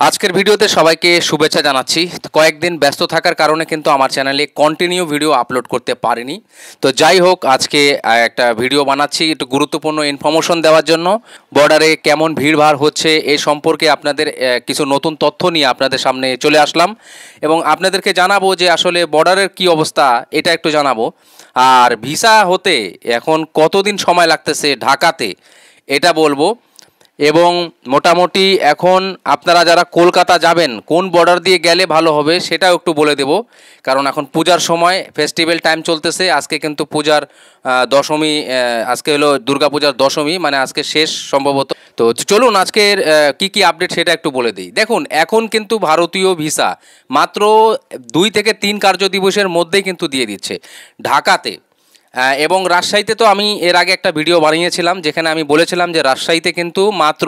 আজকের ভিডিওতে সবাইকে শুভেচ্ছা জানাচ্ছি। কয়েকদিন ব্যস্ত থাকার কারণে কিন্তু আমার চ্যানেলে কন্টিনিউ ভিডিও আপলোড করতে পারিনি। তো যাই হোক, আজকে একটা ভিডিও বানাচ্ছি, একটু গুরুত্বপূর্ণ ইনফরমেশন দেওয়ার জন্য। বর্ডারে কেমন ভিড়ভাড় হচ্ছে, এ সম্পর্কে আপনাদের কিছু নতুন তথ্য নিয়ে আপনাদের সামনে চলে আসলাম। এবং আপনাদেরকে জানাব যে আসলে বর্ডারের কি অবস্থা, এটা একটু জানাব। আর ভিসা হতে এখন কতদিন সময় লাগতেছে ঢাকাতে, এটা বলব। এবং মোটামুটি এখন আপনারা যারা কলকাতা যাবেন, কোন বর্ডার দিয়ে গেলে ভালো হবে সেটাও একটু বলে দেব। কারণ এখন পূজার সময় ফেস্টিভ্যাল টাইম চলতেছে, আজকে কিন্তু পূজার দশমী আজকে হলো দুর্গা পূজার দশমী মানে আজকে শেষ সম্ভবত। তো চলুন আজকের কি কি আপডেট সেটা একটু বলে দিই। দেখুন, এখন কিন্তু ভারতীয় ভিসা মাত্র দুই থেকে তিন কার্য দিবসের মধ্যেই কিন্তু দিয়ে দিচ্ছে। ঢাকাতে এবং রাজশাহীতে তো আমি এর আগে একটা ভিডিও বানিয়েছিলাম, যেখানে আমি বলেছিলাম যে রাজশাহীতে কিন্তু মাত্র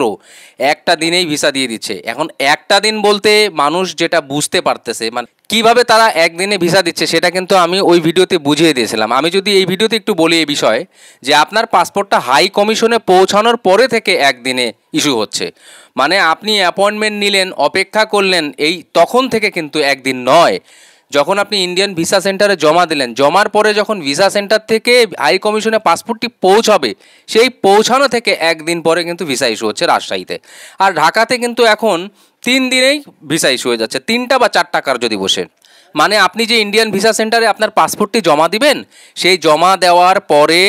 একটা দিনেই ভিসা দিয়ে দিচ্ছে। এখন একটা দিন বলতে মানুষ যেটা বুঝতে পারতেছে মানে কীভাবে তারা একদিনে ভিসা দিচ্ছে, সেটা কিন্তু আমি ওই ভিডিওতে বুঝিয়ে দিয়েছিলাম। আমি যদি এই ভিডিওতে একটু বলি এই বিষয়ে, যে আপনার পাসপোর্টটা হাই কমিশনে পৌঁছানোর পরে থেকে একদিনে ইস্যু হচ্ছে। মানে আপনি অ্যাপয়েন্টমেন্ট নিলেন, অপেক্ষা করলেন, এই তখন থেকে কিন্তু একদিন নয়। যখন আপনি ইন্ডিয়ান ভিসা সেন্টারে জমা দিলেন, জমার পরে যখন ভিসা সেন্টার থেকে হাই কমিশনে পাসপোর্টটি পৌঁছাবে, সেই পৌঁছানো থেকে একদিন পরে কিন্তু ভিসা ইস্যু হচ্ছে রাজশাহীতে। আর ঢাকাতে কিন্তু এখন তিন দিনেই ভিসা ইস্যু হয়ে যাচ্ছে, তিনটা বা চারটা কার্য দিবসে মানে আপনি যে ইন্ডিয়ান ভিসা সেন্টারে আপনার পাসপোর্টটি জমা দিবেন, সেই জমা দেওয়ার পরে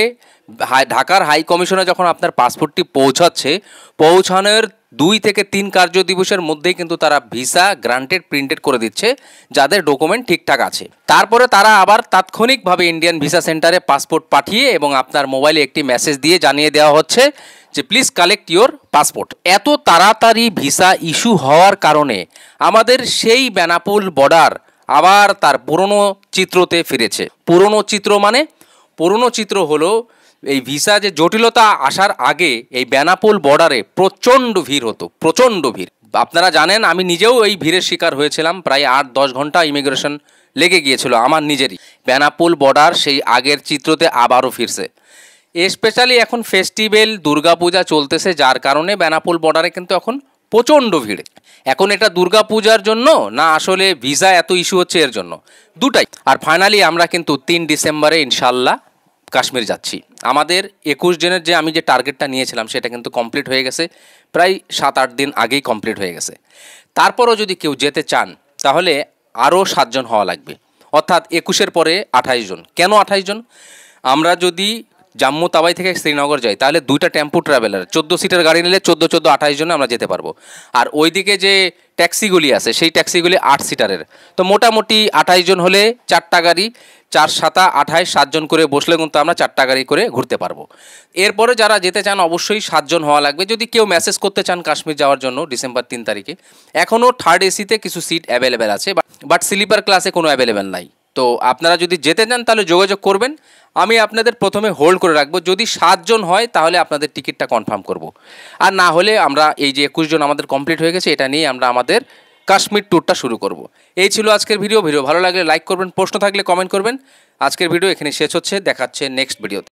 ঢাকার হাই কমিশনে যখন আপনার পাসপোর্টটি পৌঁছাচ্ছে, পৌঁছানোর দুই থেকে তিন কার্য দিবসের মধ্যেই কিন্তু তারা ভিসা গ্রান্টেড, প্রিন্টেড করে দিচ্ছে, যাদের ডকুমেন্ট ঠিকঠাক আছে। তারপরে তারা আবার তাৎক্ষণিকভাবে ইন্ডিয়ান ভিসা সেন্টারে পাসপোর্ট পাঠিয়ে এবং আপনার মোবাইলে একটি মেসেজ দিয়ে জানিয়ে দেওয়া হচ্ছে যে, প্লিজ কালেক্ট ইওর পাসপোর্ট। এত তাড়াতাড়ি ভিসা ইস্যু হওয়ার কারণে আমাদের সেই বেনাপুল বর্ডার আবার তার পুরনো চিত্রতে ফিরেছে। পুরনো চিত্র মানে পুরনো চিত্র হলো এই ভিসা যে জটিলতা আসার আগে এই বেনাপোল বর্ডারে প্রচণ্ড ভিড় হতো, প্রচণ্ড ভিড়। আপনারা জানেন, আমি নিজেও এই ভিড়ের শিকার হয়েছিলাম, প্রায় আট দশ ঘণ্টা ইমিগ্রেশন লেগে গিয়েছিল আমার নিজেরই। বেনাপোল বর্ডার সেই আগের চিত্রতে আবারও ফিরছে। স্পেশালি এখন ফেস্টিভ্যাল, দুর্গাপূজা চলতেছে, যার কারণে বেনাপোল বর্ডারে কিন্তু এখন প্রচণ্ড ভিড়। এখন এটা দুর্গাপূজার জন্য না আসলে ভিসা এত ইস্যু হচ্ছে এর জন্য? দুটাই। আর ফাইনালি আমরা কিন্তু তিন ডিসেম্বরে ইনশাল্লাহ কাশ্মীর যাচ্ছি। আমাদের একুশ দিনের যে আমি যে টার্গেটটা নিয়েছিলাম, সেটা কিন্তু কমপ্লিট হয়ে গেছে। প্রায় সাত আট দিন আগেই কমপ্লিট হয়ে গেছে। তারপরও যদি কেউ যেতে চান, তাহলে আরও সাতজন হওয়া লাগবে। অর্থাৎ একুশের পরে আঠাইশ জন। কেন আঠাইশ জন? আমরা যদি জাম্মু তাবাই থেকে শ্রীনগর যাই, তাহলে দুইটা টেম্পু ট্রাভেলার চোদ্দ সিটের গাড়ি নিলে চোদ্দ চোদ্দ, আঠাইশ জনে আমরা যেতে পারব। আর ওইদিকে যে ট্যাক্সিগুলি আছে, সেই ট্যাক্সিগুলি আট সিটারের তো মোটামুটি আঠাইশ জন হলে চারটা গাড়ি চার সাতা আঠাইশ সাতজন করে বসলে কিন্তু আমরা চারটা গাড়ি করে ঘুরতে পারব। এরপরে যারা যেতে চান অবশ্যই সাতজন হওয়া লাগবে। যদি কেউ মেসেজ করতে চান কাশ্মীর যাওয়ার জন্য ডিসেম্বর তিন তারিখে। এখনও থার্ড এসিতে কিছু সিট অ্যাভেলেবেল আছে বাট স্লিপার ক্লাসে কোনো অ্যাভেলেবেল নাই। তো আপনারা যদি যেতে চান তাহলে যোগাযোগ করবেন। আমি আপনাদের প্রথমে হোল্ড করে রাখব। যদি সাতজন হয় তাহলে আপনাদের টিকিটটা কনফার্ম করব। আর না হলে আমরা এই যে একুশ জন আমাদের কমপ্লিট হয়ে গেছে, এটা নিয়ে আমরা আমাদের কাশ্মীর ট্যুরটা শুরু করব। এই ছিল আজকের ভিডিও ভিডিও ভালো লাগলে লাইক করবেন, প্রশ্ন থাকলে কমেন্ট করবেন। আজকের ভিডিও এখানে শেষ হচ্ছে। দেখাচ্ছে নেক্সট ভিডিওতে